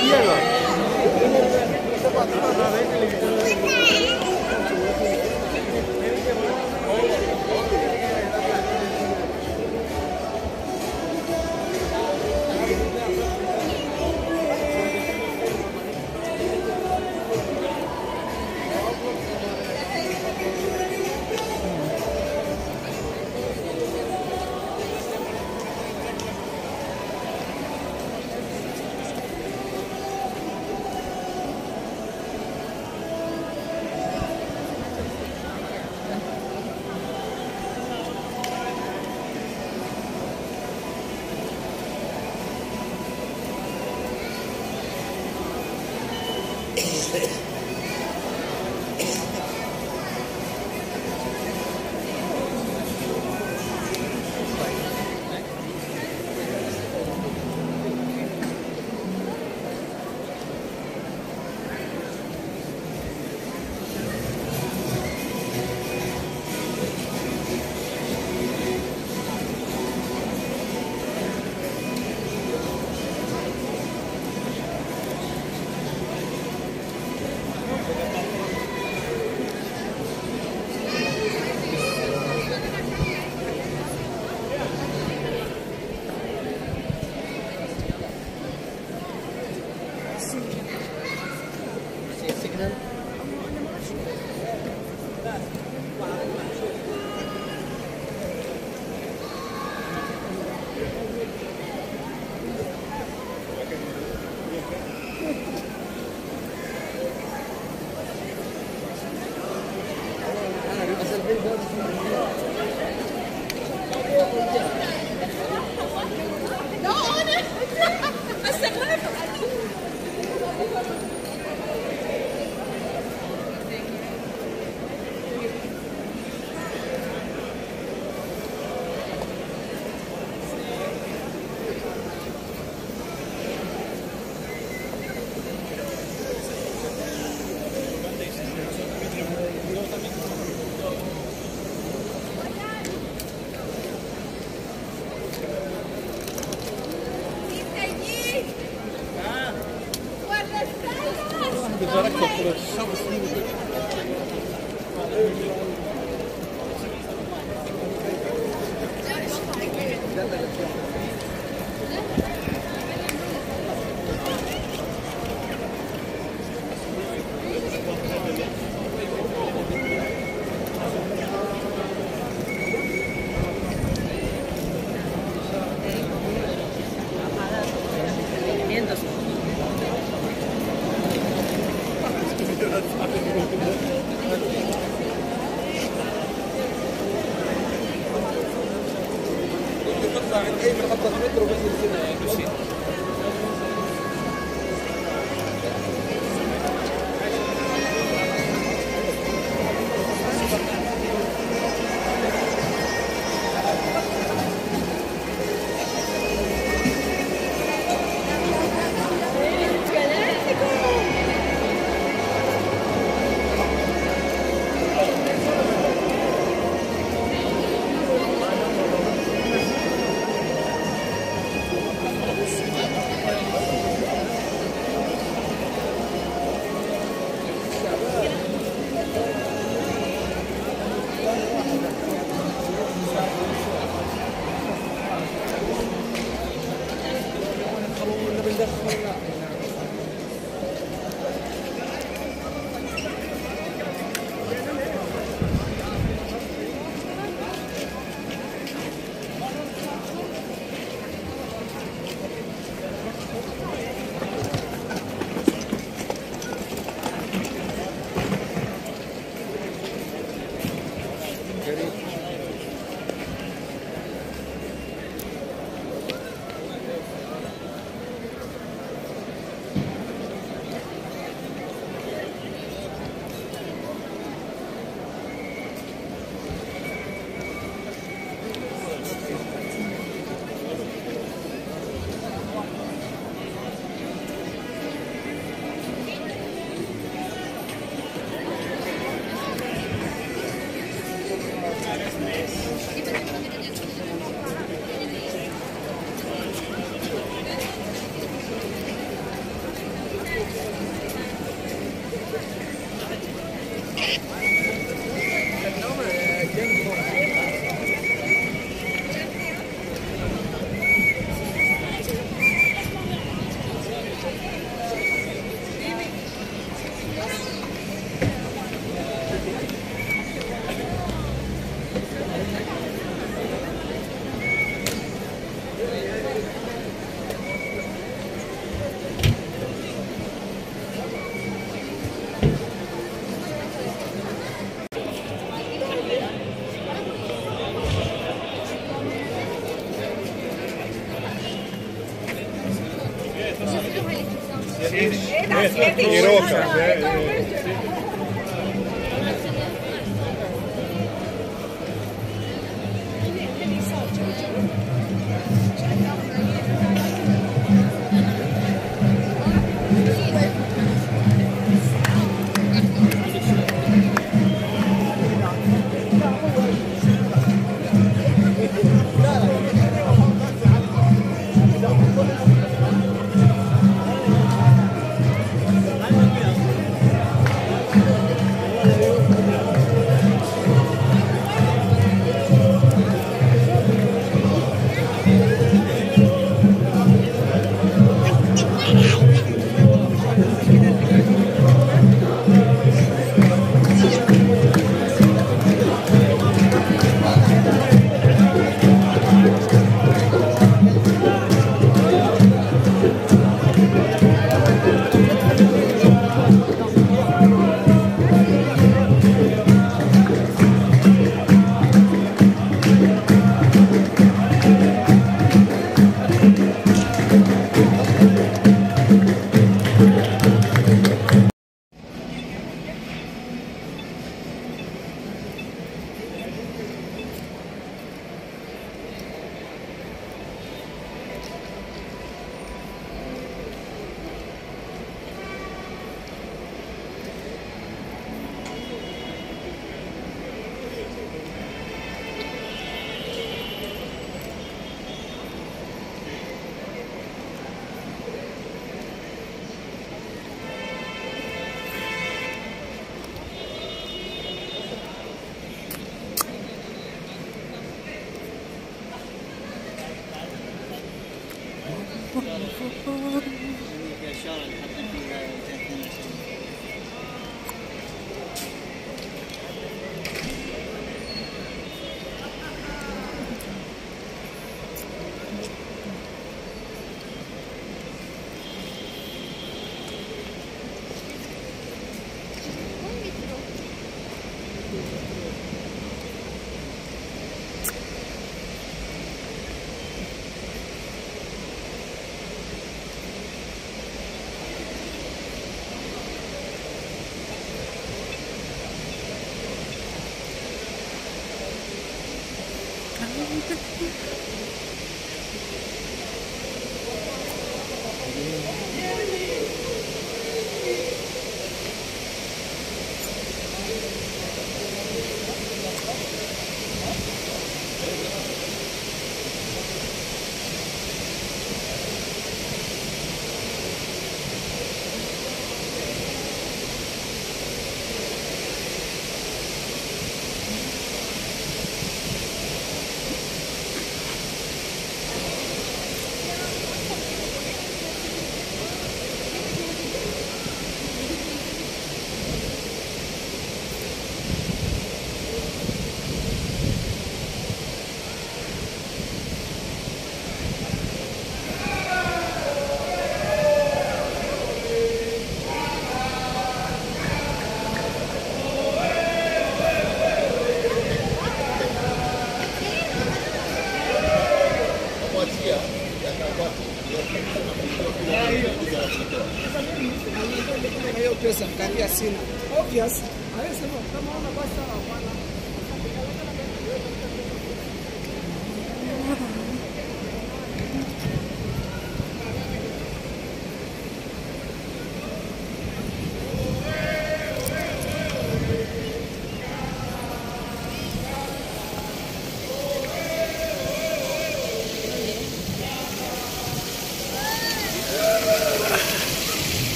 किया es Quiroga. Eh, gracias.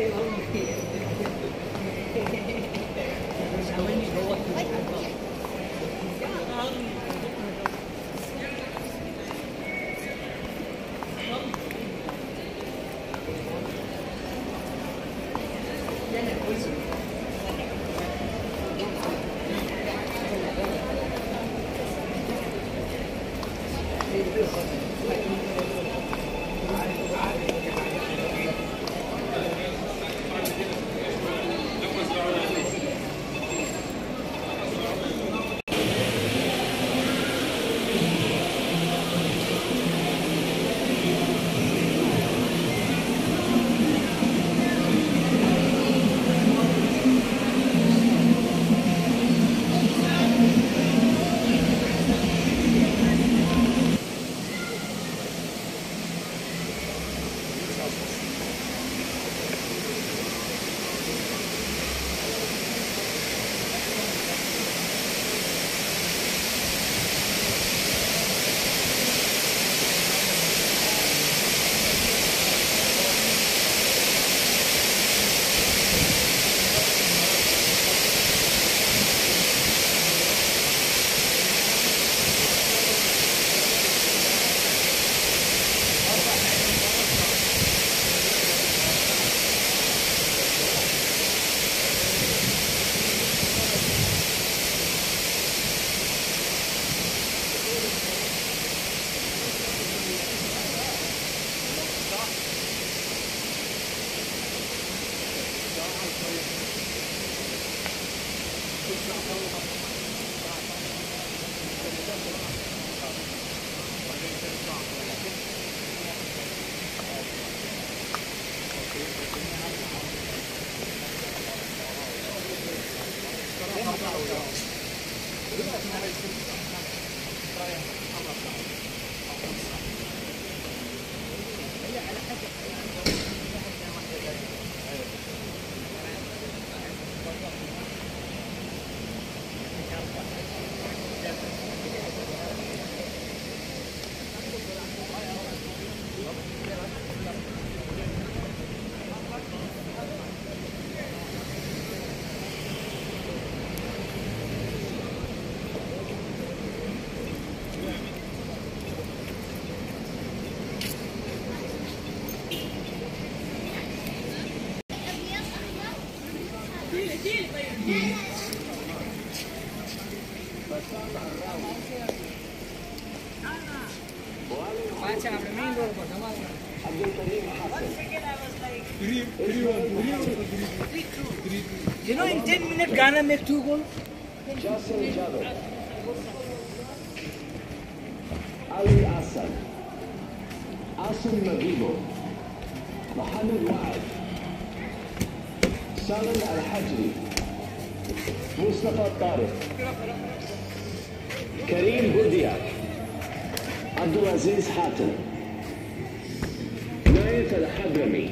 Ay, hombre. para allá. પાછા આપણે મેઇન રોડ પર ધમાલ You know, in 10 minutes, Ghana make two goals. Jason Jado. Ali Hassan. Asim Nagibo. Mohammed Waad. Salim Al Hajri. Mustafa Tariq. كريم بودياك عبد العزيز حاتم نايف الحضرمي